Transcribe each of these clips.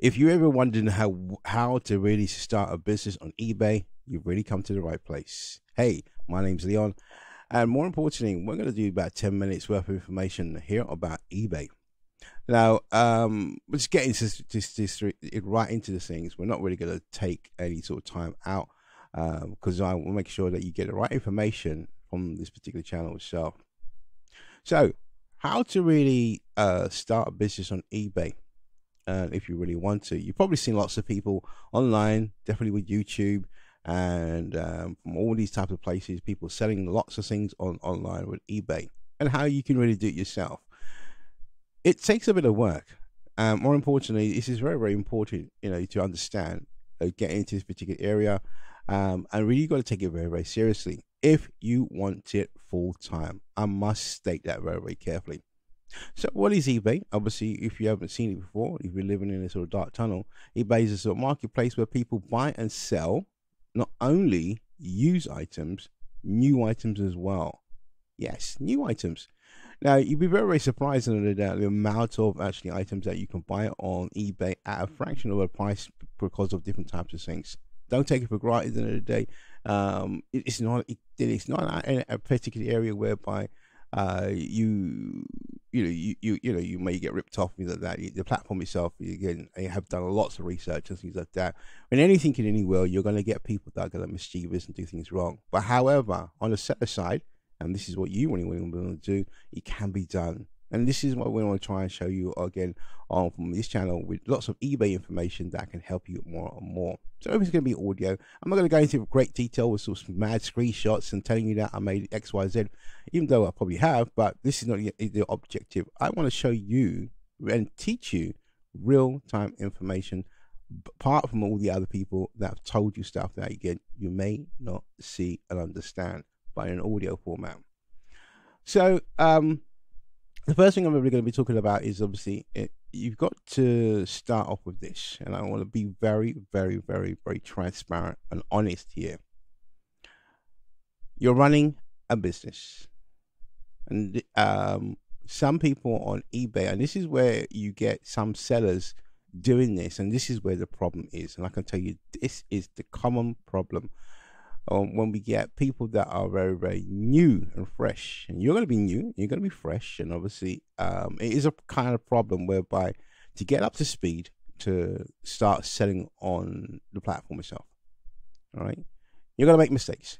If you ever wondering how how to really start a business on eBay, you've really come to the right place. Hey, my name's Leon, and more importantly, we're going to do about ten minutes worth of information here about eBay. Now, um, let's get into this, this, this, right into the things. We're not really going to take any sort of time out because um, I will make sure that you get the right information from this particular channel itself. So, how to really uh, start a business on eBay? Uh, if you really want to, you've probably seen lots of people online, definitely with YouTube and um, from all these types of places, people selling lots of things on online with eBay, and how you can really do it yourself. It takes a bit of work. Um, more importantly, this is very, very important, you know, to understand, uh, get into this particular area, um, and really got to take it very, very seriously if you want it full time. I must state that very, very carefully. So, what is eBay? Obviously, if you haven't seen it before, if you're living in a sort of dark tunnel, eBay is a sort of marketplace where people buy and sell not only used items, new items as well. Yes, new items. Now, you'd be very, very surprised at the amount of actually items that you can buy on eBay at a fraction of the price because of different types of things. Don't take it for granted at the end of the day. Um, it, it's not it, it's not a, a particular area whereby uh, you you know you, you you know you may get ripped off like that. The platform itself, again, I have done lots of research and things like that. When anything in any world, you're going to get people that are going to mischievous and do things wrong. But however, on the set aside, and this is what you want to do, it can be done. And this is what we want to try and show you again on from this channel with lots of eBay information that can help you more and more. So it's going to be audio. I'm not going to go into great detail with some mad screenshots and telling you that I made X, Y, Z, even though I probably have, but this is not the, objective. I want to show you and teach you real time information apart from all the other people that have told you stuff that again you may not see and understand by an audio format. So um the first thing I'm really going to be talking about is obviously it, you've got to start off with this, and I want to be very, very, very, very transparent and honest here. You're running a business, and um, some people on eBay, and this is where you get some sellers doing this, and this is where the problem is. And I can tell you, this is the common problem um, when we get people that are very, very new and fresh, and you're going to be new, you're going to be fresh, and obviously, um, it is a kind of problem whereby to get up to speed to start selling on the platform itself, all right, you're going to make mistakes,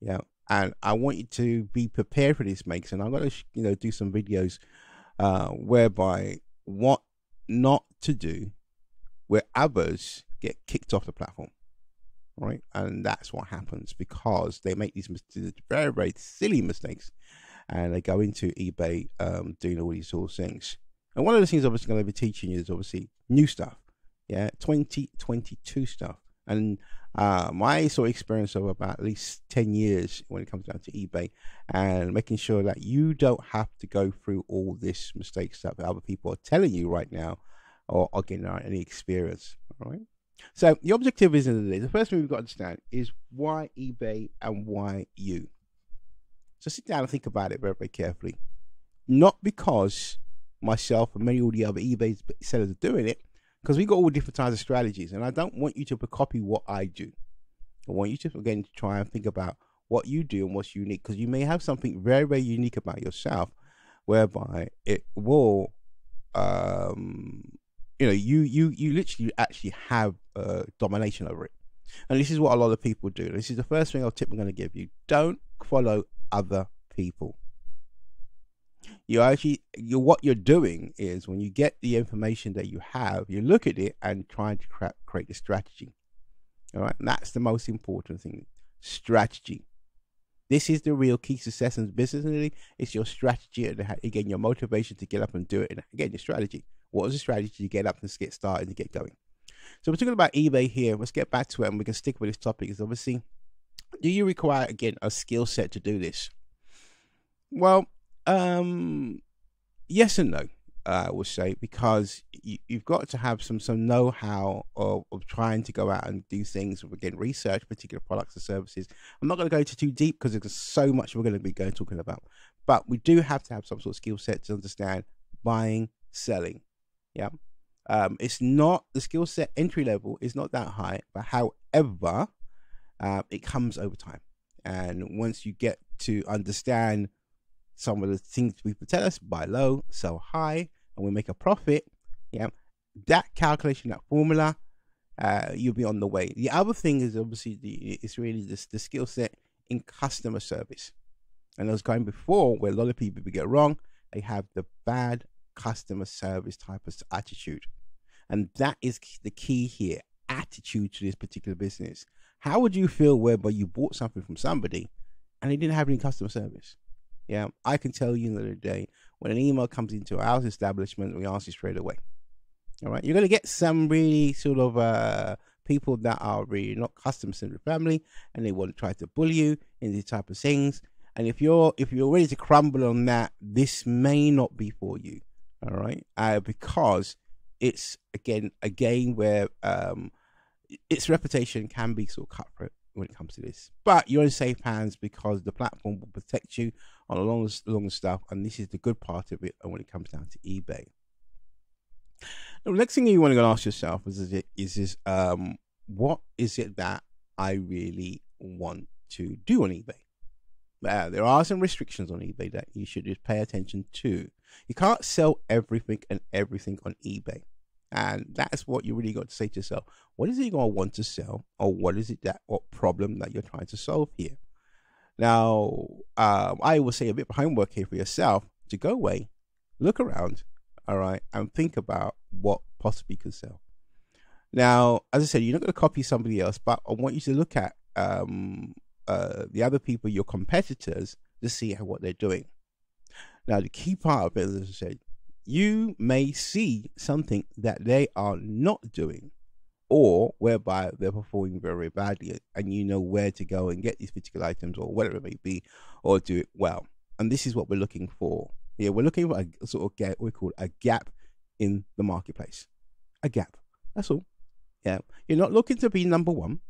yeah, and I want you to be prepared for these mistakes, and I'm going to, you know, do some videos uh, whereby what not to do where others get kicked off the platform right? And that's what happens because they make these very, very silly mistakes and they go into eBay um, doing all these sort of things. And one of the things I'm going to be teaching you is obviously new stuff, yeah, 2022 stuff. And uh, my sort of experience of about at least 10 years when it comes down to eBay and making sure that you don't have to go through all this mistakes that other people are telling you right now or, or getting any experience, all right? So the objective is in the first thing we've got to understand is why eBay and why you. So sit down and think about it very, very carefully. Not because myself and many of the other eBay sellers are doing it, because we've got all different types of strategies, and I don't want you to copy what I do. I want you to again to try and think about what you do and what's unique, because you may have something very, very unique about yourself, whereby it will um, you know you you you literally actually have uh, domination over it. And this is what a lot of people do. This is the first thing i'll tip i'm going to give you. Don't follow other people. You actually you what you're doing is when you get the information that you have you look at it and trying to cra- create a strategy. All right? And that's the most important thing. Strategy. This is the real key to success in business really. it's your strategy and again your motivation to get up and do it and again your strategy what is the strategy to get up and get started and get going? So we're talking about eBay here. Let's get back to it and we can stick with this topic. Is obviously, do you require again a skill set to do this? Well, um, yes and no. I would say because you, have got to have some some know how of, of trying to go out and do things again research particular products or services. I'm not going to go into too deep because there's so much we're going to be going talking about, but we do have to have some sort of skill set to understand buying, selling, yeah. Um, it's not the skill set entry level is not that high, but however, uh, it comes over time. And once you get to understand some of the things people tell us, buy low, sell high, and we make a profit, yeah, that calculation, that formula, uh, you'll be on the way. The other thing is obviously the it's really this the skill set in customer service. And I was going before where a lot of people get wrong, they have the bad customer service type of attitude. And that is the key here attitude to this particular business. How would you feel whereby you bought something from somebody and they didn't have any customer service? Yeah, I can tell you the other day when an email comes into our establishment, we answer straight away. All right, you're going to get some really sort of uh, people that are really not customer centered family, and they want to try to bully you in these type of things. And if you're if you're ready to crumble on that, this may not be for you. All right, uh, because it's again a game where um, its reputation can be sort of cutthroat when it comes to this. But you're in safe hands because the platform will protect you on a long, long stuff, and this is the good part of it. When it comes down to eBay, the next thing you want to ask yourself is, is, it, is this, um, what is it that I really want to do on eBay? Uh, there are some restrictions on eBay that you should just pay attention to. You can't sell everything and everything on eBay. And that's what you really got to say to yourself. What is it you're going to want to sell? Or what is it that, what problem that you're trying to solve here? Now, um, I will say a bit of homework here for yourself to go away, look around, all right, and think about what possibly could sell. Now, as I said, you're not going to copy somebody else, but I want you to look at um, uh, the other people, your competitors, to see how, what they're doing. Now, the key part of it, as I said, you may see something that they are not doing, or whereby they're performing very badly, and you know where to go and get these particular items, or whatever it may be, or do it well. And this is what we're looking for. Yeah, we're looking for a sort of get we call a gap in the marketplace. A gap. That's all. Yeah. You're not looking to be number one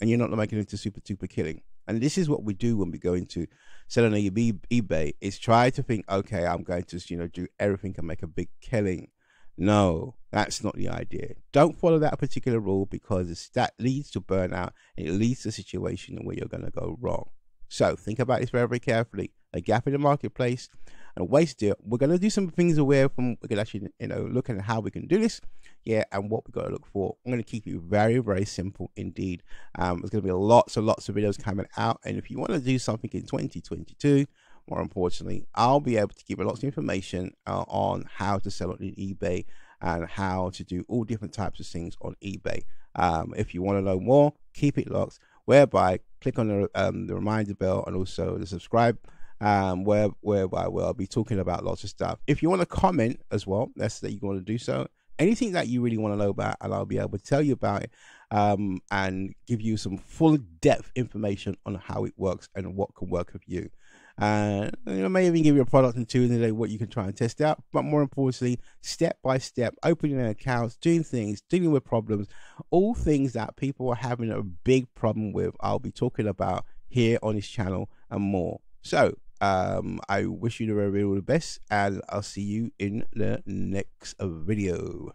and you're not making it into super super killing. And this is what we do when we go into selling on eBay is try to think, okay, I'm going to, you know, do everything and make a big killing. No, that's not the idea. Don't follow that particular rule because that leads to burnout and it leads to a situation where you're going to go wrong. So think about this very, very carefully. A gap in the marketplace and waste it. We're going to do some things aware from, we can actually, you know, look at how we can do this. Yeah, and what we got to look for. I'm going to keep it very, very simple indeed. Um, there's going to be lots and lots of videos coming out. And if you want to do something in 2022, more importantly, I'll be able to give you lots of information uh, on how to sell on eBay and how to do all different types of things on eBay. Um, if you want to know more, keep it locked. Whereby click on the, um, the reminder bell and also the subscribe um, where whereby where I'll be talking about lots of stuff. If you want to comment as well, that's that you want to do so. Anything that you really want to know about, and I'll be able to tell you about it um, and give you some full depth information on how it works and what can work with you. And you know, may even give you a product and two in what you can try and test out. But more importantly, step by step, opening accounts, doing things, dealing with problems, all things that people are having a big problem with. I'll be talking about here on this channel and more. So um, I wish you the very, very the best, and I'll see you in the next video.